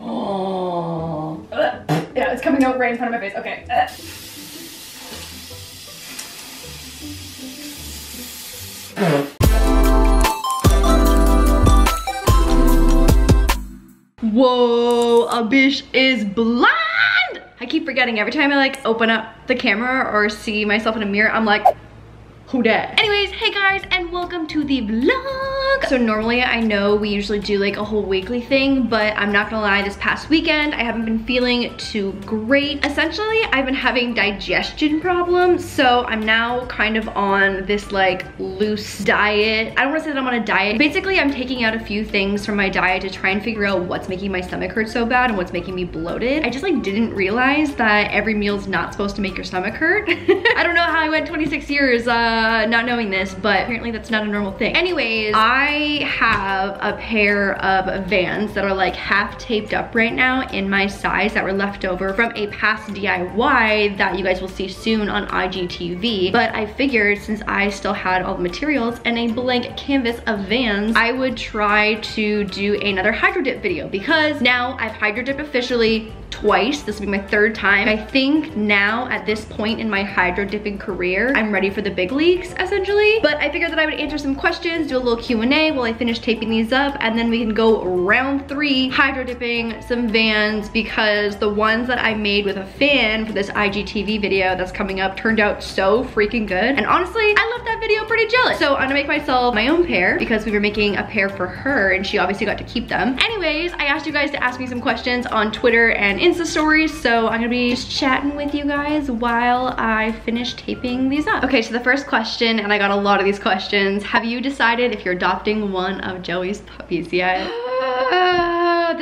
Oh. Yeah, it's coming out right in front of my face. Okay. Uh. Whoa, a bitch is blind! I keep forgetting every time I like open up the camera or see myself in a mirror, I'm like, who dat? Anyways, hey guys, and welcome to the vlog. So normally I know we usually do like a whole weekly thing, but I'm not gonna lie, this past weekend, I haven't been feeling too great. Essentially, I've been having digestion problems, so I'm now kind of on this like loose diet. I don't wanna say that I'm on a diet. Basically, I'm taking out a few things from my diet to try and figure out what's making my stomach hurt so bad and what's making me bloated. I just like didn't realize that every meal's not supposed to make your stomach hurt. I don't know how I went 26 years uh, not knowing this, but apparently that's not a normal thing. Anyways, I have a pair of Vans that are like half taped up right now in my size that were left over from a past DIY that you guys will see soon on IGTV. But I figured since I still had all the materials and a blank canvas of Vans, I would try to do another hydro dip video because now I've hydro dipped officially twice. This will be my third time. I think now at this point in my hydro dipping career, I'm ready for the big leagues essentially. But I figured that I would answer some questions, do a little Q&A while I finish taping these up, and then we can go round three hydro dipping some Vans because the ones that I made with a fan for this IGTV video that's coming up turned out so freaking good. And honestly, I left that video pretty jealous. So I'm gonna make myself my own pair because we were making a pair for her and she obviously got to keep them. Anyways, I asked you guys to ask me some questions on Twitter and Insta stories, so I'm gonna be just chatting with you guys while I finish taping these up. Okay, so the first question, and I got a lot of these questions, have you decided if you're adopting one of Joey's puppies yet?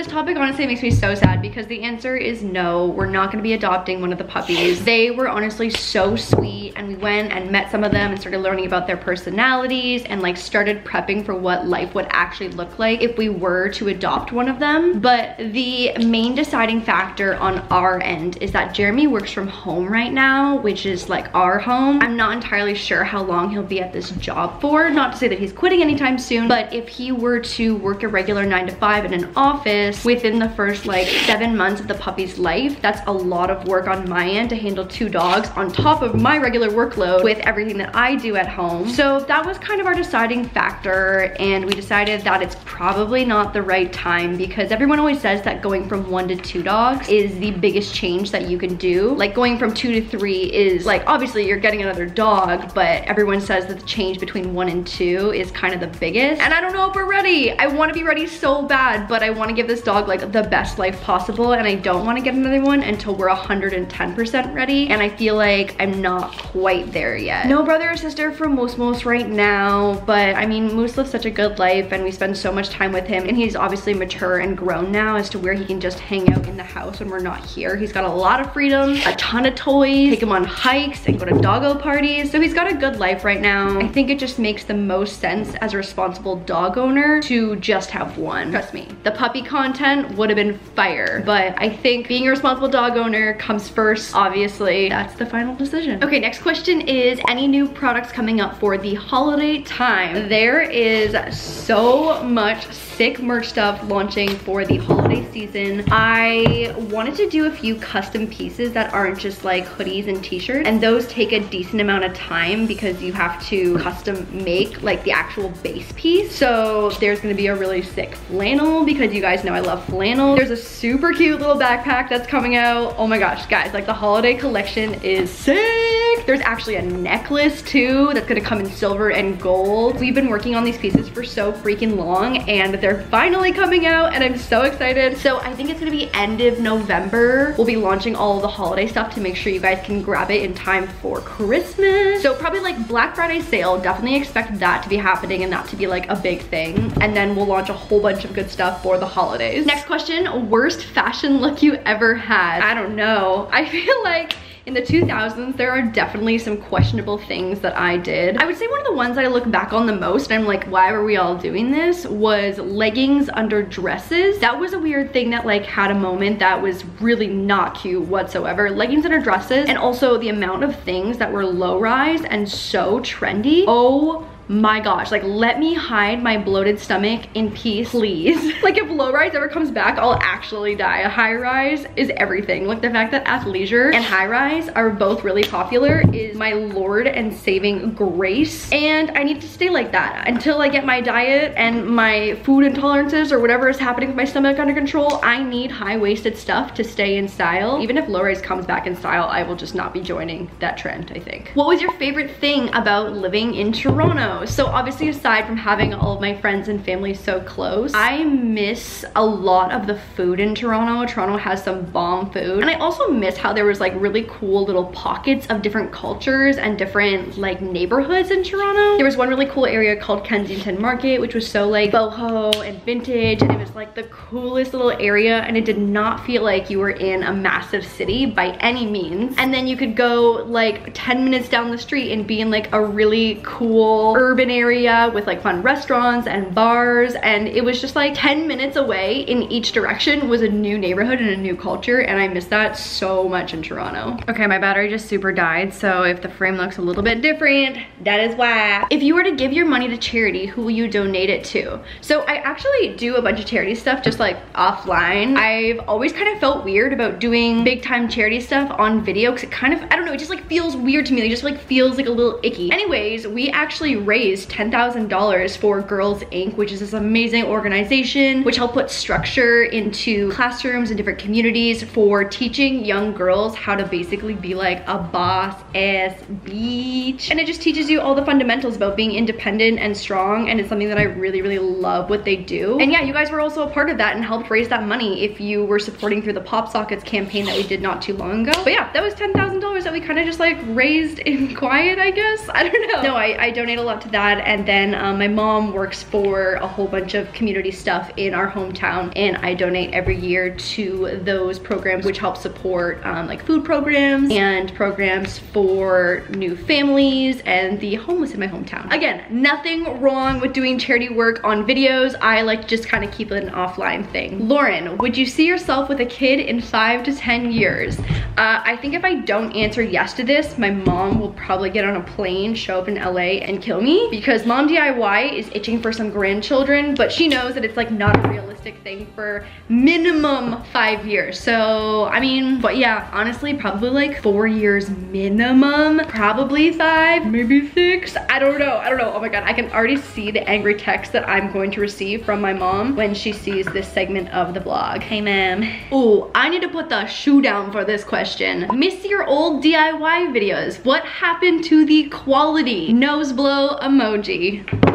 This topic honestly makes me so sad because the answer is no. We're not gonna be adopting one of the puppies. They were honestly so sweet and we went and met some of them and started learning about their personalities and like started prepping for what life would actually look like if we were to adopt one of them. But the main deciding factor on our end is that Jeremy works from home right now, which is like our home. I'm not entirely sure how long he'll be at this job for. Not to say that he's quitting anytime soon, but if he were to work a regular nine to five in an office within the first like seven months of the puppy's life, that's a lot of work on my end to handle two dogs on top of my regular workload with everything that I do at home. So that was kind of our deciding factor and we decided that it's probably not the right time because everyone always says that going from one to two dogs is the biggest change that you can do. Like going from two to three is like, obviously you're getting another dog, but everyone says that the change between one and two is kind of the biggest. And I don't know if we're ready. I wanna be ready so bad, but I wanna give this dog like the best life possible and I don't wanna get another one until we're 110% ready. And I feel like I'm not quite there yet. No brother or sister for Moose Moose right now, but I mean, Moose lives such a good life and we spend so much time with him and he's obviously mature and grown now as to where he can just hang out in the house when we're not here. He's got a lot of freedom, a ton of toys, take him on hikes and go to doggo parties. So he's got a good life right now. I think it just makes the most sense as a responsible dog owner to just have one. Trust me, the puppy content would have been fire, but I think being a responsible dog owner comes first, obviously. That's the final decision. Okay, next question is any new products coming up for the holiday time? There is so much sick merch stuff launching for the holiday season. I wanted to do a few custom pieces that aren't just like hoodies and t-shirts and those take a decent amount of time because you have to custom make like the actual base piece. So there's gonna be a really sick flannel because you guys know I love flannel. There's a super cute little backpack that's coming out. Oh my gosh, guys, like the holiday collection is sick. There's actually a necklace too that's gonna come in silver and gold. We've been working on these pieces for so freaking long and they're finally coming out and I'm so excited. So I think it's gonna be end of November. We'll be launching all the holiday stuff to make sure you guys can grab it in time for Christmas. So probably like Black Friday sale, definitely expect that to be happening and that to be like a big thing. And then we'll launch a whole bunch of good stuff for the holidays. Next question, worst fashion look you ever had? I don't know. I feel like in the 2000s, there are definitely some questionable things that I did. I would say one of the ones I look back on the most, and I'm like, why were we all doing this, was leggings under dresses. That was a weird thing that like had a moment that was really not cute whatsoever. Leggings under dresses, and also the amount of things that were low rise and so trendy. Oh my gosh, like let me hide my bloated stomach in peace, please. like if low rise ever comes back, I'll actually die. A high rise is everything. Like the fact that athleisure and high rise are both really popular is my lord and saving grace. And I need to stay like that until I get my diet and my food intolerances or whatever is happening with my stomach under control. I need high-waisted stuff to stay in style. Even if low rise comes back in style, I will just not be joining that trend, I think. What was your favorite thing about living in Toronto? So obviously aside from having all of my friends and family so close, I miss a lot of the food in Toronto. Toronto has some bomb food. And I also miss how there was like really cool little pockets of different cultures and different like neighborhoods in Toronto. There was one really cool area called Kensington Market, which was so like boho and vintage. And it was like the coolest little area. And it did not feel like you were in a massive city by any means. And then you could go like 10 minutes down the street and be in like a really cool urban area with like fun restaurants and bars. And it was just like 10 minutes away in each direction was a new neighborhood and a new culture. And I miss that so much in Toronto. Okay, my battery just super died. So if the frame looks a little bit different, that is why. If you were to give your money to charity, who will you donate it to? So I actually do a bunch of charity stuff just like offline. I've always kind of felt weird about doing big time charity stuff on video because it kind of, I don't know, it just like feels weird to me. It just like feels like a little icky. Anyways, we actually raised $10,000 for Girls Inc., which is this amazing organization which help put structure into classrooms and different communities for teaching young girls how to basically be like a boss ass beach. And it just teaches you all the fundamentals about being independent and strong and it's something that I really, really love what they do. And yeah, you guys were also a part of that and helped raise that money if you were supporting through the Pop Sockets campaign that we did not too long ago. But yeah, that was $10,000 that we kind of just like raised in quiet, I guess. I don't know. No, I, I donate a lot to that. And then um, my mom works for a whole bunch of community stuff in our hometown. And I donate every year to those programs which help support um, like food programs and programs for new families and the homeless in my hometown. Again, nothing wrong with doing charity work on videos. I like to just kind of keep it an offline thing. Lauren, would you see yourself with a kid in five to 10 years? Uh, I think if I don't answer yes to this, my mom will probably get on a plane, show up in LA and kill me because mom DIY is itching for some grandchildren, but she knows that it's like not a realistic thing for minimum five years. So, I mean, but yeah, honestly, probably like four years minimum, probably five, maybe six. I don't know, I don't know. Oh my God, I can already see the angry text that I'm going to receive from my mom when she sees this segment of the vlog. Hey ma'am. Oh, I need to put the shoe down for this question. Miss your old DIY videos. What happened to the quality? Nose blow emoji.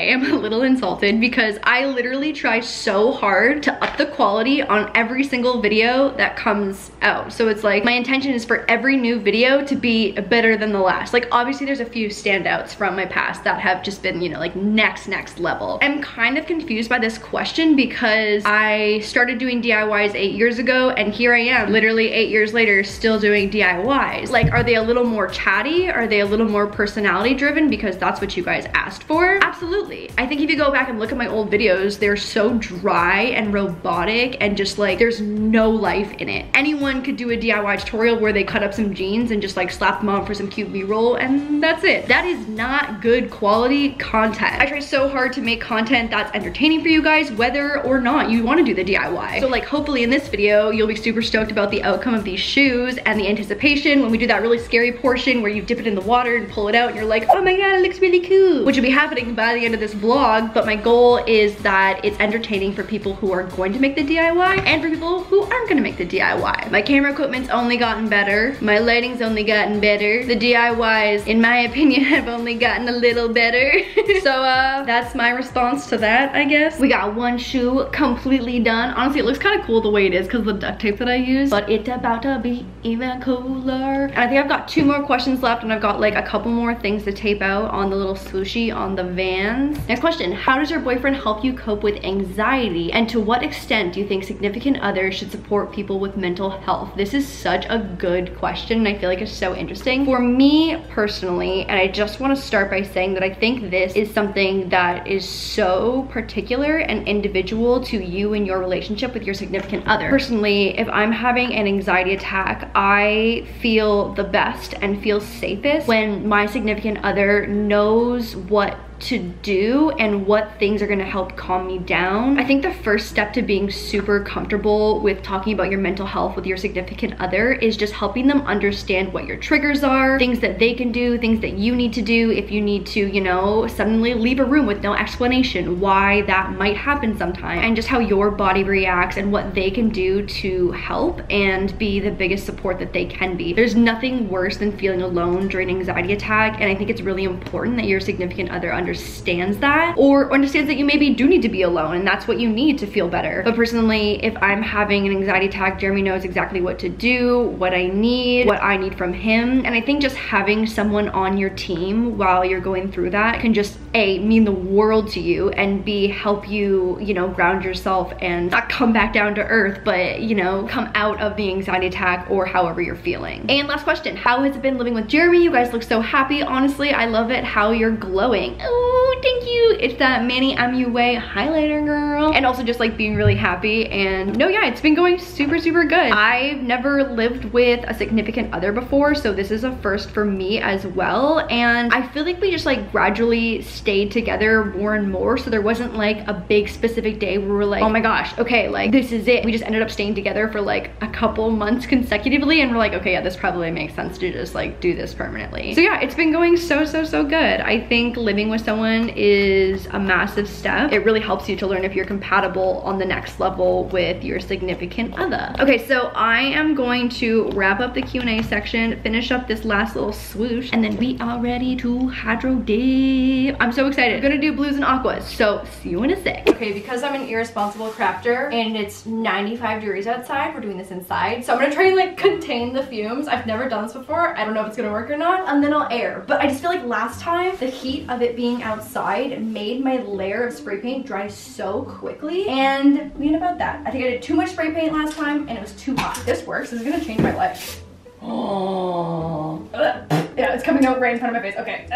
I am a little insulted because I literally try so hard to up the quality on every single video that comes out. So it's like my intention is for every new video to be better than the last. Like obviously there's a few standouts from my past that have just been, you know, like next, next level. I'm kind of confused by this question because I started doing DIYs eight years ago and here I am literally eight years later still doing DIYs. Like are they a little more chatty? Are they a little more personality driven because that's what you guys asked for? Absolutely Absolutely. I think if you go back and look at my old videos, they're so dry and robotic and just like there's no life in it. Anyone could do a DIY tutorial where they cut up some jeans and just like slap them on for some cute b-roll and that's it. That is not good quality content. I try so hard to make content that's entertaining for you guys whether or not you want to do the DIY. So like hopefully in this video you'll be super stoked about the outcome of these shoes and the anticipation when we do that really scary portion where you dip it in the water and pull it out and you're like oh my god it looks really cool which will be happening by the end of this vlog, but my goal is that it's entertaining for people who are going to make the DIY and for people who aren't gonna make the DIY. My camera equipment's only gotten better. My lighting's only gotten better. The DIYs, in my opinion, have only gotten a little better. so uh, that's my response to that, I guess. We got one shoe completely done. Honestly, it looks kind of cool the way it is because the duct tape that I use, but it's about to be even cooler. And I think I've got two more questions left and I've got like a couple more things to tape out on the little swooshy on the van sense? Next question, how does your boyfriend help you cope with anxiety? And to what extent do you think significant others should support people with mental health? This is such a good question and I feel like it's so interesting. For me personally, and I just wanna start by saying that I think this is something that is so particular and individual to you and your relationship with your significant other. Personally, if I'm having an anxiety attack, I feel the best and feel safest when my significant other knows what to do and what things are gonna help calm me down. I think the first step to being super comfortable with talking about your mental health with your significant other is just helping them understand what your triggers are, things that they can do, things that you need to do if you need to, you know, suddenly leave a room with no explanation, why that might happen sometime, and just how your body reacts and what they can do to help and be the biggest support that they can be. There's nothing worse than feeling alone during an anxiety attack, and I think it's really important that your significant other understands understands that or understands that you maybe do need to be alone and that's what you need to feel better. But personally, if I'm having an anxiety attack, Jeremy knows exactly what to do, what I need, what I need from him. And I think just having someone on your team while you're going through that can just A, mean the world to you and B, help you, you know, ground yourself and not come back down to earth, but, you know, come out of the anxiety attack or however you're feeling. And last question, how has it been living with Jeremy? You guys look so happy. Honestly, I love it how you're glowing. Ooh Ooh thank you. It's that Manny MUA highlighter girl. And also just like being really happy. And no, yeah, it's been going super, super good. I've never lived with a significant other before. So this is a first for me as well. And I feel like we just like gradually stayed together more and more. So there wasn't like a big specific day where we were like, oh my gosh, okay, like this is it. We just ended up staying together for like a couple months consecutively. And we're like, okay, yeah, this probably makes sense to just like do this permanently. So yeah, it's been going so, so, so good. I think living with someone is a massive step. It really helps you to learn if you're compatible on the next level with your significant other. Okay, so I am going to wrap up the Q&A section, finish up this last little swoosh, and then we are ready to hydro dip. I'm so excited. I'm gonna do blues and aquas, so see you in a sec. Okay, because I'm an irresponsible crafter and it's 95 degrees outside, we're doing this inside. So I'm gonna try and like contain the fumes. I've never done this before. I don't know if it's gonna work or not. And then I'll air. But I just feel like last time, the heat of it being outside outside made my layer of spray paint dry so quickly. And we about that. I think I did too much spray paint last time and it was too hot. This works. This is gonna change my life. Oh. Yeah, it's coming out right in front of my face. Okay.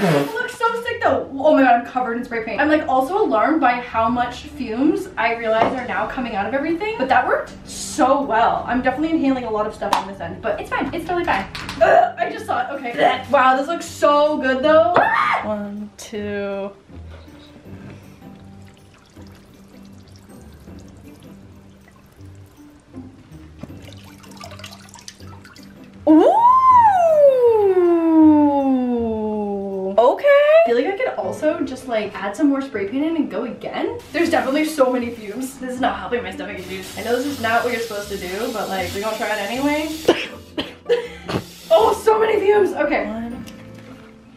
Looks so sick though. Oh my god, I'm covered in spray paint. I'm like also alarmed by how much fumes I realize are now coming out of everything. But that worked so well. I'm definitely inhaling a lot of stuff on this end, but it's fine. It's totally fine. Ugh, I just saw it. Okay. Wow, this looks so good though. One, two. Could also just like add some more spray paint in and go again. There's definitely so many fumes. This is not helping my stomach issues. I know this is not what you're supposed to do, but like we're gonna try it anyway. oh, so many fumes. Okay. One,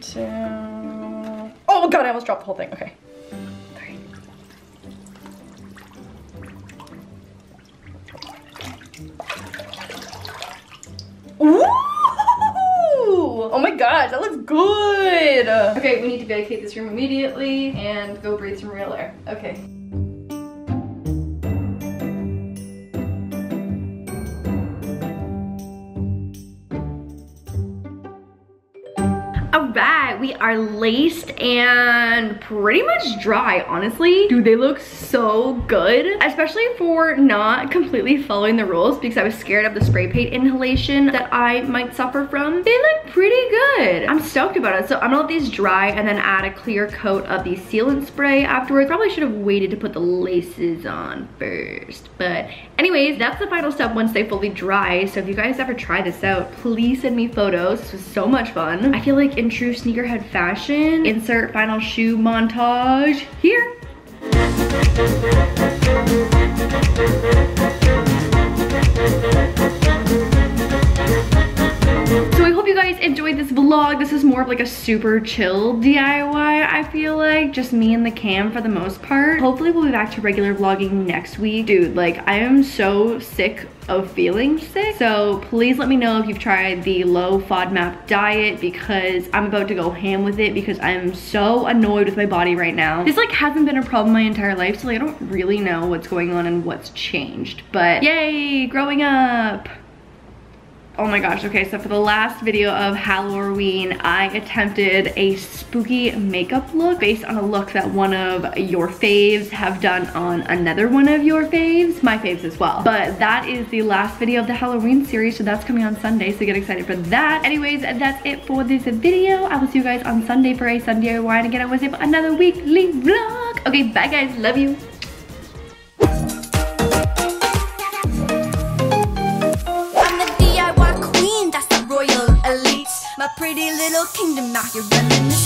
two. Oh god, I almost dropped the whole thing. Okay. Gosh, that looks good. Okay, we need to vacate this room immediately and go breathe some real air. Okay. We are laced and pretty much dry, honestly. Dude, they look so good, especially for not completely following the rules because I was scared of the spray paint inhalation that I might suffer from. They look pretty good. I'm stoked about it. So I'm gonna let these dry and then add a clear coat of the sealant spray afterwards. Probably should have waited to put the laces on first. But anyways, that's the final step once they fully dry. So if you guys ever try this out, please send me photos. This was so much fun. I feel like in true sneakerhead fashion, insert final shoe montage here. So I hope you guys enjoyed this vlog. This is more of like a super chill DIY, I feel like. Just me and the cam for the most part. Hopefully we'll be back to regular vlogging next week. Dude, like I am so sick of feeling sick. So please let me know if you've tried the low FODMAP diet because I'm about to go ham with it because I'm so annoyed with my body right now. This like hasn't been a problem my entire life so like, I don't really know what's going on and what's changed. But yay, growing up. Oh my gosh, okay, so for the last video of Halloween, I attempted a spooky makeup look based on a look that one of your faves have done on another one of your faves, my faves as well. But that is the last video of the Halloween series, so that's coming on Sunday, so get excited for that. Anyways, that's it for this video. I will see you guys on Sunday for a Sunday wine again I on Wednesday for another weekly vlog. Okay, bye guys, love you. Pretty little kingdom. Out here the